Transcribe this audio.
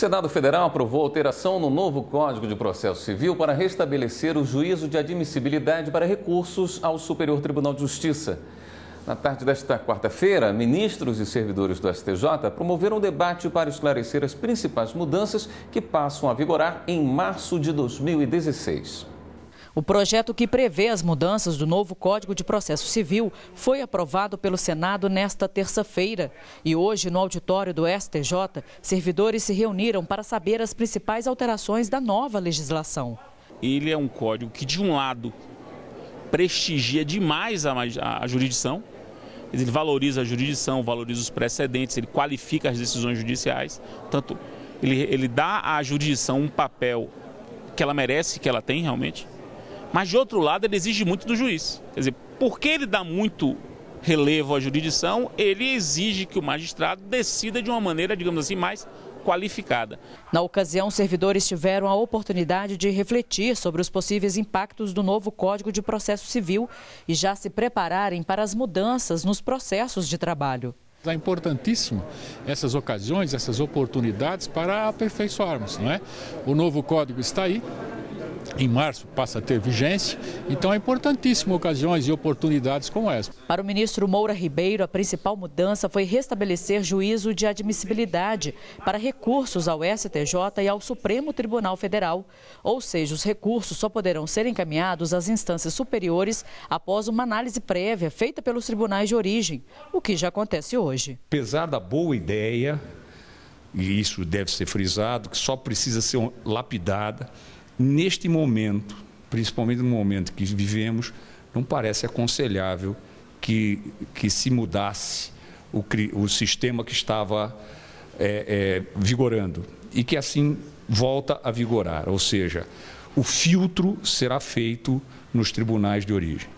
Senado Federal aprovou alteração no novo Código de Processo Civil para restabelecer o juízo de admissibilidade para recursos ao Superior Tribunal de Justiça. Na tarde desta quarta-feira, ministros e servidores do STJ promoveram um debate para esclarecer as principais mudanças que passam a vigorar em março de 2016. O projeto que prevê as mudanças do novo Código de Processo Civil foi aprovado pelo Senado nesta terça-feira. E hoje, no auditório do STJ, servidores se reuniram para saber as principais alterações da nova legislação. Ele é um código que, de um lado, prestigia demais a, a, a jurisdição, ele valoriza a jurisdição, valoriza os precedentes, ele qualifica as decisões judiciais. Tanto ele, ele dá à jurisdição um papel que ela merece, que ela tem realmente. Mas de outro lado, ele exige muito do juiz. Quer dizer, porque ele dá muito relevo à jurisdição, ele exige que o magistrado decida de uma maneira, digamos assim, mais qualificada. Na ocasião, servidores tiveram a oportunidade de refletir sobre os possíveis impactos do novo Código de Processo Civil e já se prepararem para as mudanças nos processos de trabalho. É importantíssimo essas ocasiões, essas oportunidades para aperfeiçoarmos, não é? O novo código está aí, em março passa a ter vigência. Então é importantíssimo ocasiões e oportunidades como essa. Para o ministro Moura Ribeiro, a principal mudança foi restabelecer juízo de admissibilidade para recursos ao STJ e ao Supremo Tribunal Federal. Ou seja, os recursos só poderão ser encaminhados às instâncias superiores após uma análise prévia feita pelos tribunais de origem, o que já acontece hoje. Apesar da boa ideia, e isso deve ser frisado, que só precisa ser lapidada, Neste momento, principalmente no momento que vivemos, não parece aconselhável que, que se mudasse o, o sistema que estava é, é, vigorando e que assim volta a vigorar, ou seja, o filtro será feito nos tribunais de origem.